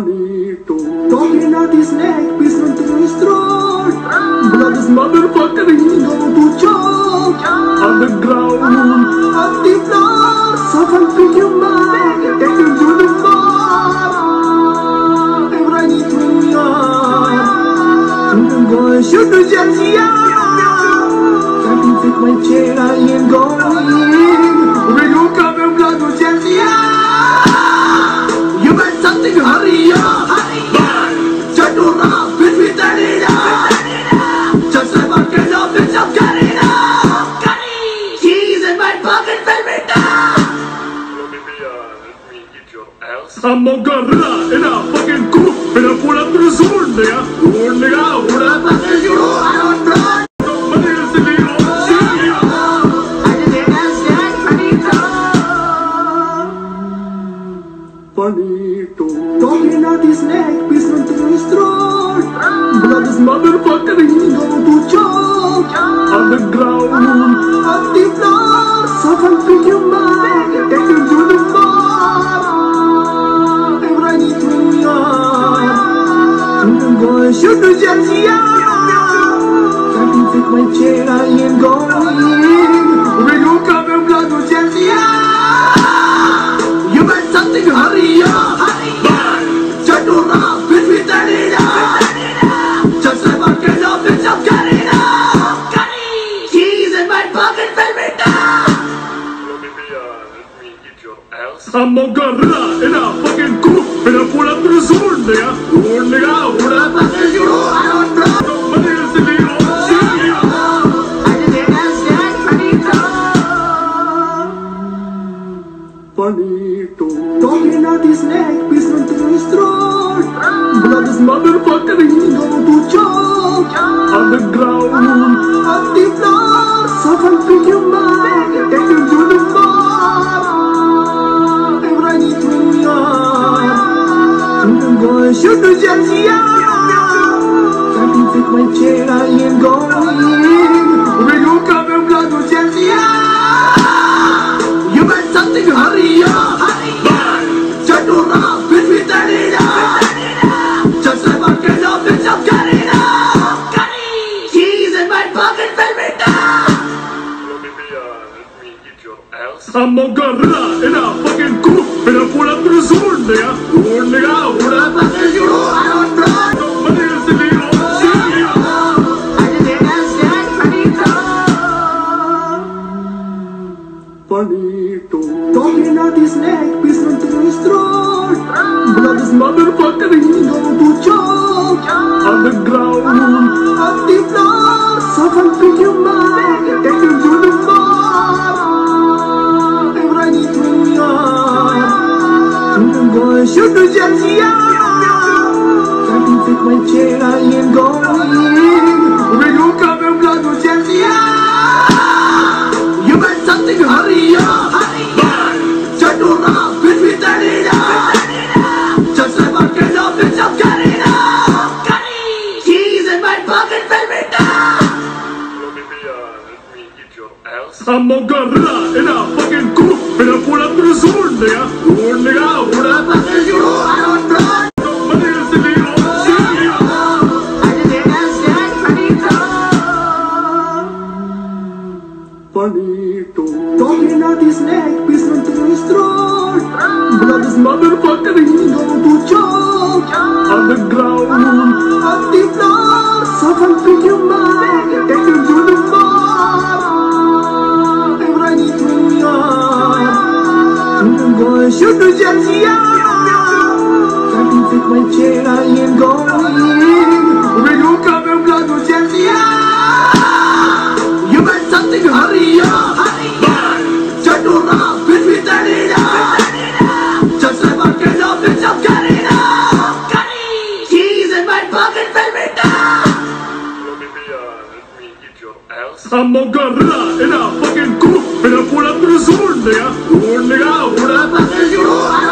Bonito. Talking out his neck, piece into his throat. Blood is motherfucker, he go to choke. On the ground, on the floor. So come pick you up, take you to the bar. Need to I'm going to shoot the Jesse Can't you take my chair, I ain't going. I'm a garra in a fucking coop in a full up to the nigga. Oh, nigga, what I'm fucking you, I don't try. Don't his neck, please run to the. Blood is motherfucking go to church. I'm going to shoot Can't take my chain, I ain't going. We go come and blood to Jesse You better something to hurry up. Turn around, bitch, we it up. Just like my girl, love bitch, I'm cutting up. agarrados. I'm agarrado en la fucking cruz, en la pura presión, nigga. Oh, nigga, ahora está el libro, I don't know. No me digas sí, out his neck, please don't take me strong. Blood is motherfucking go Amogarra en la fucking crew, en la pura presión, nigga. Oh, nigga, ahora estás en you, I don't know. Talking out his neck, please run to his throat. Blood is motherfucking no to choke. On the ground, going to shoot the Jesse Can't you take my chain, I ain't going. We go come and blood to Jesse You better something to hurry up. Turn around, bitch, we turn it up. Just like my girl, love bitch, I'm cutting up. Keys in my pocket, fill me down. Let me be, uh, let me eat your ass. I'm a gorilla Bonito. Talking out his neck, piece into his throat. Blood is motherfucker, he go to choke. On the ground, on the floor. So come pick you up, take you to the. Everyone need to I'm going to shoot the Jesse Can't you take my chain, I ain't going. I'm a gorilla in a fucking coop in a pull up to zone, nigga. Oh, nigga, what up? Fucking you,